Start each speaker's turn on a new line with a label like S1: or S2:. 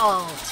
S1: Oh!